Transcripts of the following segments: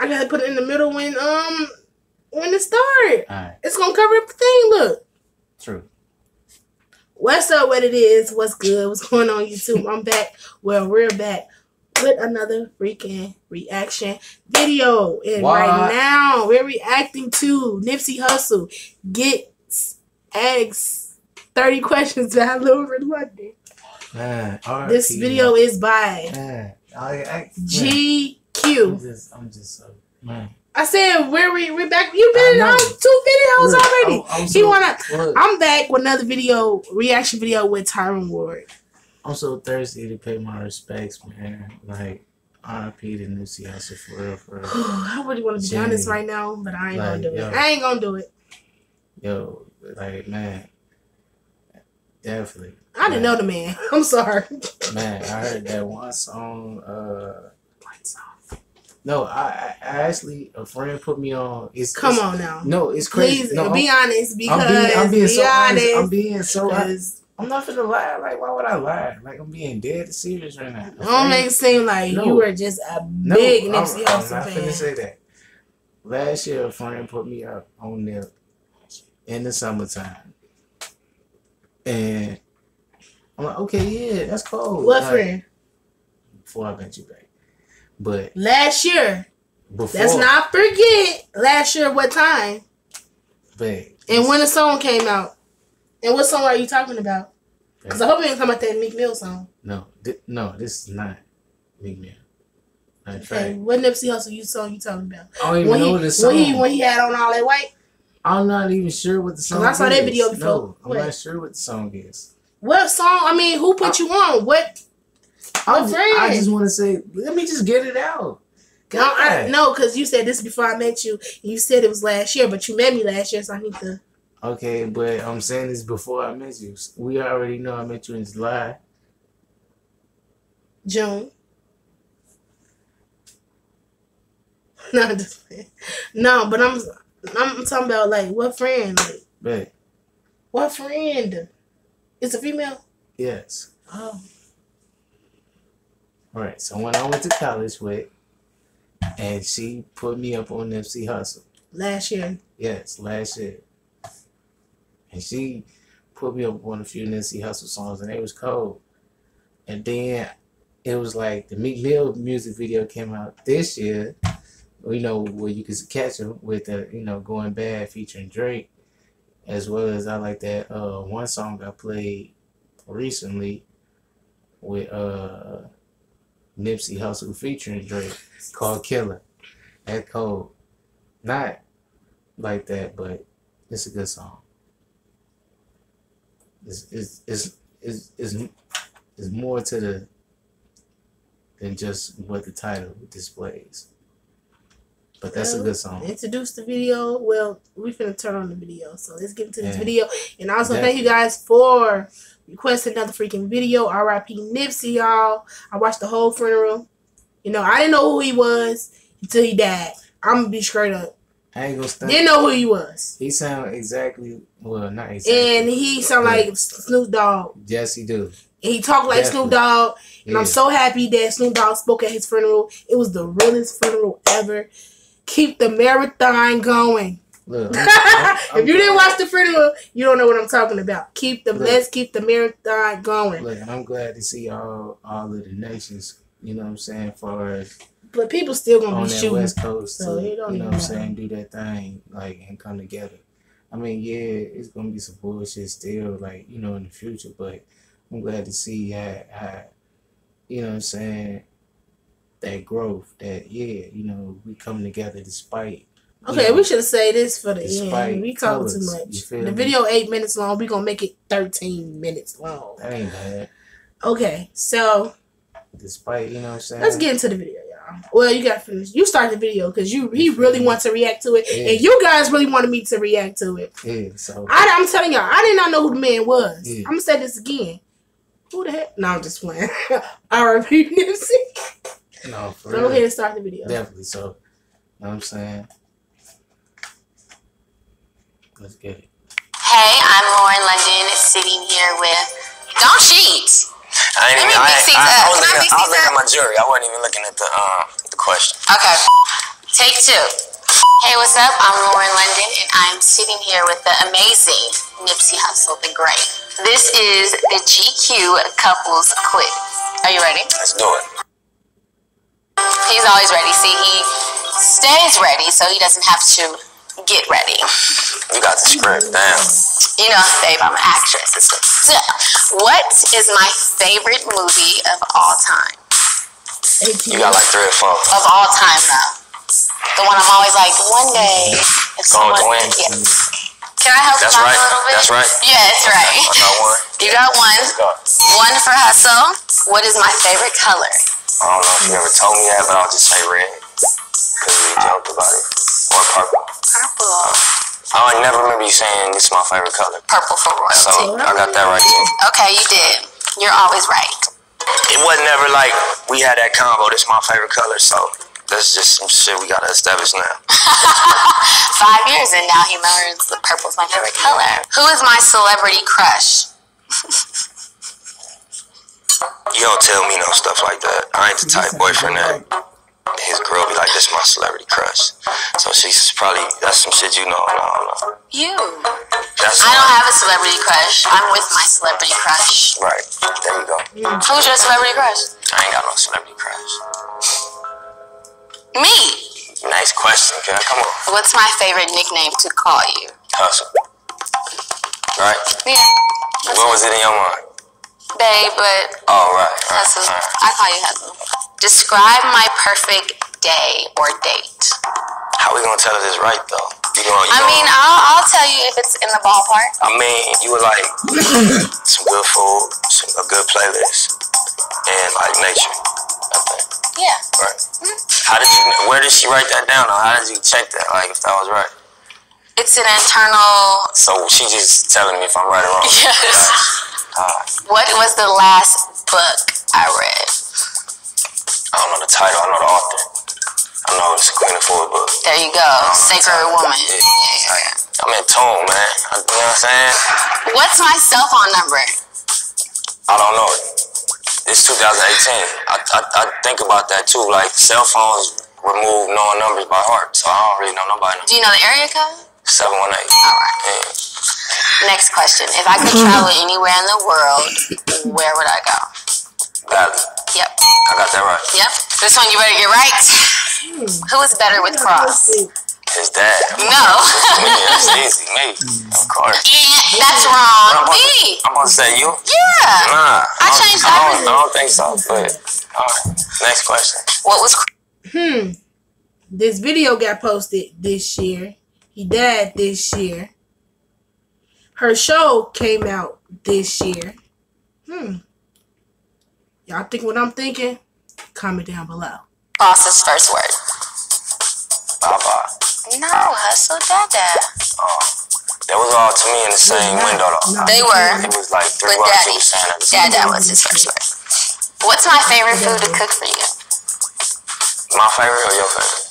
I gotta put it in the middle when um when it start. Alright, It's gonna cover up the thing. Look. true. What's up? What it is? What's good? What's going on YouTube? I'm back. Well, we're back with another freaking reaction video, and What? right now we're reacting to Nipsey Hussle gets eggs. 30 questions by Lil London. Man, This video is by Man, I, I, man, I'm just, I'm just so man. I said we're we we back. You've been on two videos Look, already. I'm, I'm he wanna. look, I'm back with another video reaction video with Tyron Ward. I'm so thirsty to pay my respects, man. Like RIP to Nipsey Hussle for real, for real. I really want to be honest right now, but I ain't Like, gonna do yo. it. I ain't gonna do it. Yo, like man, definitely. I didn't know the man. I'm sorry. Man, I heard that one song. Uh, no, I, I actually a friend put me on. It's Come it's- on now. No, it's crazy. Please no, be I'm, honest because I'm being, I'm being be so honest. honest. I'm being so. I'm not gonna lie. Like, why would I lie? Like, I'm being dead serious right now. don't make it seem like No. you were just a No, big I'm, Nipsey I'm Hussle not fan. finna say that. Last year, a friend put me up on Nip in the summertime, and I'm like, okay, yeah, that's cool. What Like, friend? Before I met you back, but Last year. before Let's not forget last year what time But and when the song came out. And what song are you talking about? Because I hope you didn't talking about that Meek Mill song. no, thi- no, this is not Man. Matter of Okay, what Nipsey Hussle you song you talking about? I don't even When know he, the song. when he when he had on all that white. I'm not even sure what the song. Is. I saw that video before. No, I'm What? not sure what the song is. What song? I mean, who put you on? What? I? I just want to say, let me just get it out. No, I, God. no, because you said this before I met you. You said it was last year, but you met me last year, so I need to. Okay, but I'm saying this before I met you. We already know I met you in July. June. No, just no, but I'm I'm talking about like what friend? Like what friend? It's a female. yes. Oh, right. So when I went to college with, and she put me up on Nipsey Hussle. last year. Yes, last year. And she put me up on a few Nipsey Hussle songs, and they was cold. And then it was like the Meek Mill music video came out this year. You know where you could catch him with the you know going bad featuring Drake, as well as I like that uh one song I played recently with uh Nipsey Hussle featuring Drake called Killer. That cold. Not like that, but it's a good song. It's it's it's it's, it's, it's more to the than just what the title displays. But that's a good song. Introduce the video. Well, we finna turn on the video, so let's get into this Yeah. video. And also thank you guys for requesting another freaking video. R.I.P. Nipsey, y'all. I watched the whole funeral. You know, I didn't know who he was until he died. I'm gonna be straight up. I ain't gonna stop. Didn't know who he was. He sound exactly well, not exactly. And he sound like Snoop Dogg. yes, he do. And he talked like Snoop Dogg. And Yeah. I'm so happy that Snoop Dogg spoke at his funeral. It was the realest funeral ever. Keep the marathon going. Look, I'm- I'm- if you didn't watch the funeral, you don't know what I'm talking about. Keep the Look. let's keep the marathon going. Look, I'm glad to see all all of the nations. You know what I'm saying? For as But people still gonna on be that shooting. West Coast so to don't you know what I'm saying, do that thing like and come together. I mean, yeah, it's gonna be some bullshit still, like you know, in the future. But I'm glad to see how, how you know what I'm saying that growth. That yeah, you know, we come together despite. Okay, know, we should say this for the end. We talking too much. The me? video eight minutes long. We gonna make it thirteen minutes long. That ain't bad. Okay, so Despite you know what I'm saying. let's get into the video, y'all. Well, you got to finish. You start the video because you he really wants to react to it, Yeah. and you guys really wanted me to react to it. Yeah, so I, I'm telling y'all, I did not know who the man was. Yeah. I'm gonna say this again. Who the heck? No, I'm just playing. R.I.P. Nipsey. No, for So real. go ahead and start the video. Definitely. So, you know what I'm saying? Let's get it. Hey, I'm Lauren London, sitting here with. Don't cheat. I ain't Let even, me I, mix these I, I up. was looking, I, was looking, at my jury. I wasn't even looking at the uh, the question. Okay. Take two. Hey, what's up? I'm Lauren London, and I'm sitting here with the amazing Nipsey Hussle, the Great. This is the GQ Couples Quiz. Are you ready? Let's do it. He's always ready. See, he stays ready, so he doesn't have to get ready. You got the script down. You know, babe, I'm an actress. So, what is my favorite movie of all time? You got like three or four. Of all time, though. The one I'm always like, one day, if Going someone, to win. yeah. Can I help That's you out right. a little bit? That's right. Yeah, that's right. I got one. You got one. Go. One for Hussle. What is my favorite color? I don't know if you ever told me that, but I'll just say red. Because we joked about it. Or purple. Purple. I never remember you saying this is my favorite color. Purple for royalty. So. I got that right too. Okay, you did. You're always right. It wasn't ever like we had that combo. This is my favorite color. So that's just some shit we gotta establish now. Five years and now he learns the purple's my favorite color. Who is my celebrity crush? You don't tell me no stuff like that. I ain't the type boyfriend that his girl be like, this is my celebrity crush. So she's probably that's some shit you know. No, no. You. That's I don't have a celebrity crush. I'm with my celebrity crush. right. There you go. Who's your celebrity crush? I ain't got no celebrity crush. Me. Nice question, girl. Come on. What's my favorite nickname to call you? Hussle. Right? Yeah. What was it in your mind? Babe, but Oh, right. right, right. I call you Hussle. Describe my perfect day or date. How we gonna tell if it is right though? You gonna, you I gonna- mean, I'll, I'll tell you if it's in the ballpark. I mean, you were like some good food, some, a good playlist, and like nature. I think. Yeah. Right. Mm-hmm. How did you? Where did she write that down? Or how did you check that? Like if that was right. It's an internal. So she's just telling me if I'm right or wrong. Yes. Alright. What was the last book I read? I don't know the title. I know the author. I know it's a Queen Afua book. There you go. Um, Sacred Woman. Yeah. Yeah. I'm in tune, man. You know what I'm saying? What's my cell phone number? I don't know. It's 2018. I, I, I think about that too. Like cell phones remove knowing numbers by heart, so I don't really know nobody. Do you know the area code? Seven one eight. All right. Yeah. Next question. If I could travel anywhere in the world, where would I go? Bali. Yep. I got that right. Yep. This one you better get right. Who is better with Kross? His dad. No. Me, that's easy. Me. Of course. Yeah, that's wrong. Me. I'm gonna say you. Yeah. Nah. I don't- changed I don't. I don't think so. But all right. Next question. What was Hmm. This video got posted this year. He died this year. Her show came out this year. Hmm. Y'all think what I'm thinking? Comment down below. Kross's first word? Bye bye. No, hustle dada. Oh, that was all to me in the same window though. No, They were. It was like three With words daddy. he was saying at the same Dada was his first word. What's my favorite food to cook for you? My favorite or your favorite?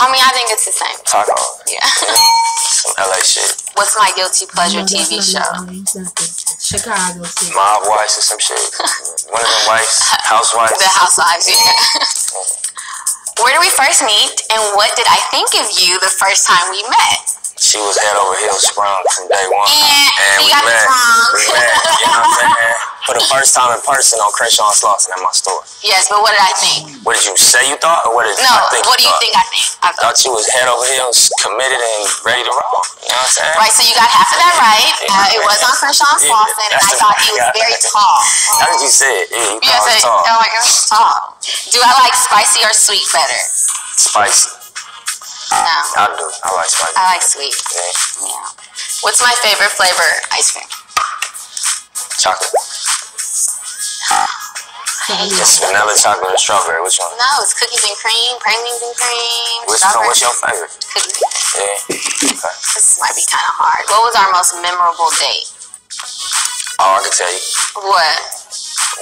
I mean, I think it's the same. Taco. Yeah. Some LA shit. What's my guilty pleasure TV show? LA, it's not the Chicago city. Mob wives or some shit. One of them wives, housewives. The Housewives, yeah. Where did we first meet, and what did I think of you the first time we met? She was head over heels sprung from day one. And we got met. this. We met. You know what I'm saying? For the first time in person on Crenshaw and Slauson at my store. Yes, but what did I think? What did you say you thought, or what did No, I think No, what do you thought? think I think? I thought. Thought you was head over heels, committed and ready to roll. You know what I'm saying? Right, so you got half of that right. Uh, it was on Crenshaw and Yeah, Slauson, and I thought he was very tall. That's what you said. Yeah, you Yes, thought I was I, tall. oh my God, tall. Do I like spicy or sweet better? Spicy. No, I do. I like spicy. I like sweet. Yeah. Yeah. What's my favorite flavor ice cream? Chocolate. It's vanilla, chocolate, and strawberry. Which one? No, it's cookies and cream, pralines and cream, Which one? What's your favorite? cookies. Yeah. Okay. This might be kind of hard. What was our most memorable date? Oh, I can tell you. What?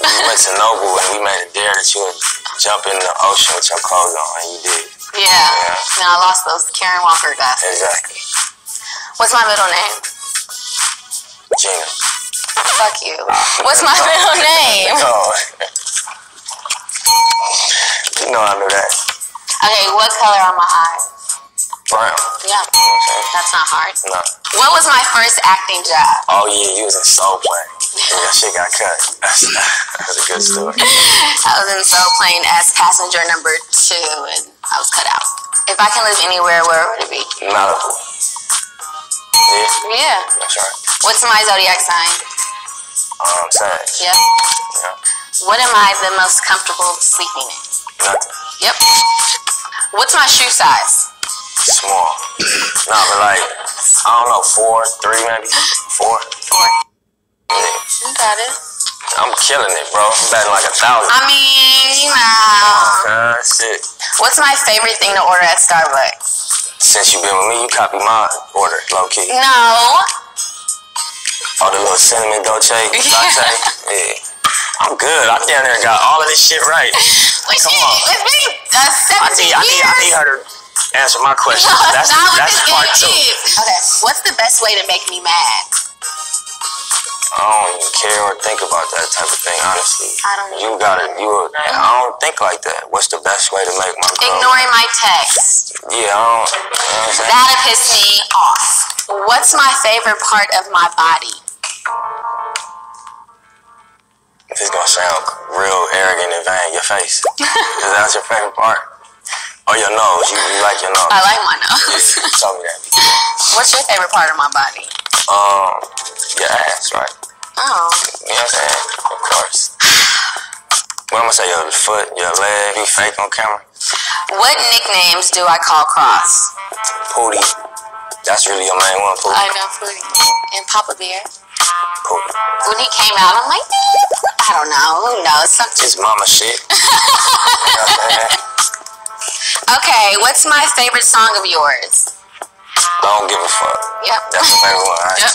We went to Nobu and we made a dare that you would jump in the ocean with your clothes on, and you did. Yeah. And I lost those Karen Walker glasses. Exactly. What's my middle name? Gina. Fuck you. What's my middle name? No. you know I knew that. Okay, what color are my eyes? Brown. Yeah, You know what I'm saying? that's not hard. No. What was my first acting job? Oh yeah, you was in Soul Plane. Yeah, that shit got cut. That's, that's a good story. I was in Soul Plane as passenger number two, and I was cut out. If I can live anywhere, where would it be? Malibu. Yeah, Yeah. that's right. What's my zodiac sign? Um. Yep. Yeah. What am I the most comfortable sleeping in? Nothing. Yep. What's my shoe size? Small. No, but like, I don't know, four, three maybe? Four? Four. Yeah. You got it. I'm killing it, bro. I'm betting like a thousand. I mean, you know. Uh, shit. What's my favorite thing to order at Starbucks? Since you've been with me, you copy my order, low key. No. Oh, the little cinnamon dolce latte. yeah. I'm good. I down there got all of this shit right. Wait, Come shit, on. It's been uh, I 17 need, I need, I need her to answer my question. That's Not that's this part game two. is. Okay. What's the best way to make me mad? I don't even care or think about that type of thing, honestly. I don't You gotta, you. I don't think like that. What's the best way to make my girl? Ignoring my text. Yeah, I don't. You know what I'm saying? That'll piss me off. What's my favorite part of my body? This is gonna sound real arrogant and vain. Your face. Is that your favorite part? Or your nose? You, you like your nose? I like my nose. you told me that. What's your favorite part of my body? Um, your ass, right? Oh. You know what I'm saying? Of course. What I'm gonna say, your foot, your leg, you fake on camera? What nicknames do I call Kross? Pootie. That's really your main one, Pootie. I know Fruity and Papa Bear. Pootie. When he came out, I'm like, I. Who knows? Something. It's mama shit. you know what I'm saying? Okay, what's my favorite song of yours? I Don't give a fuck. Yep. That's the favorite one, right? Yep.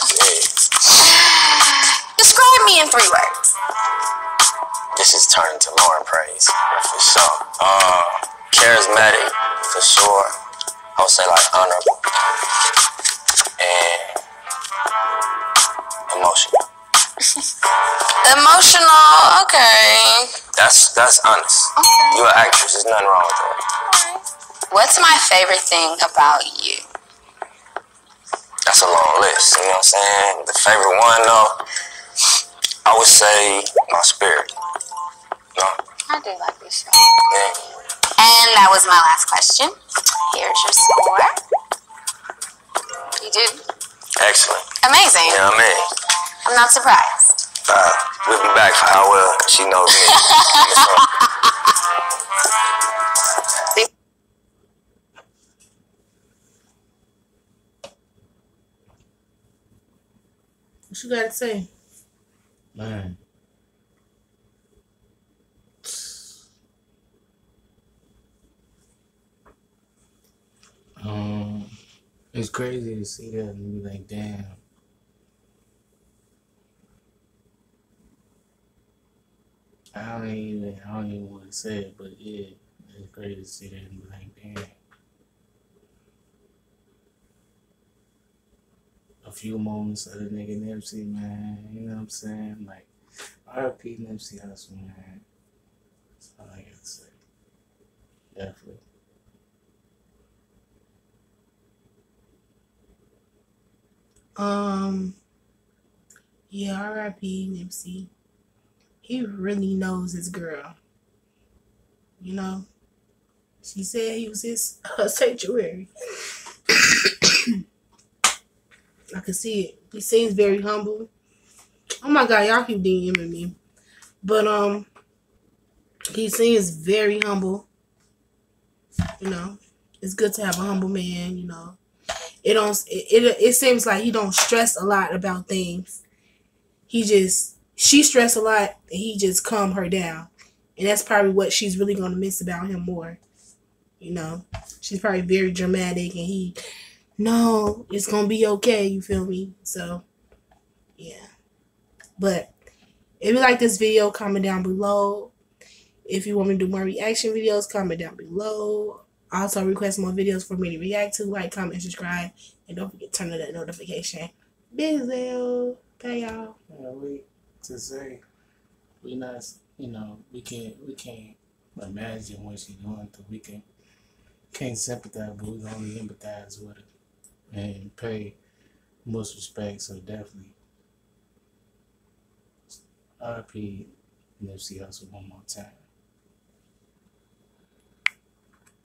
Yeah. Describe me in three words. This is turning to Lauren praise for sure. Uh, charismatic for sure. I would say like honorable and emotional. Emotional. Okay. That's that's honest. Okay. You're an actress. There's nothing wrong with that. What's my favorite thing about you? That's a long list. You know what I'm saying? The favorite one though, I would say my spirit. No, I do like this show. yeah. And that was my last question. Here's your score. You did Excellent. amazing. You know what I mean? I'm not surprised. Uh, we'll be back for how well she knows me. What you gotta say? Man. Um, it's crazy to see that and be like, damn. I don't even, I don't even want to say it, but yeah, it's crazy to see that and be like, damn. A few moments of the nigga Nipsey, man. You know what I'm saying? Like, RP Nipsey Hussle, man. That's all I gotta say. Definitely. Um, yeah, R.I.P. Nipsey. He really knows his girl. You know, she said he was his uh, sanctuary. I can see it. He seems very humble. Oh my god, y'all keep DMing me, but um, he seems very humble. You know, it's good to have a humble man. You know, it don't it, it it seems like he don't stress a lot about things. He just she stress a lot and he just calm her down. And that's probably what she's really gonna miss about him more. You know. She's probably very dramatic and he no, it's gonna be okay, you feel me? So yeah. But if you like this video, comment down below. If you want me to do more reaction videos, comment down below. Also request more videos for me to react to. Like, comment, subscribe, and don't forget to turn on that notification. Big Zell. Bye y'all. To say we not you know we can't we can't imagine what she's going through. We can can't sympathize, but we can only empathize with it and pay most respect. So definitely, RP Nipsey Hussle one more time.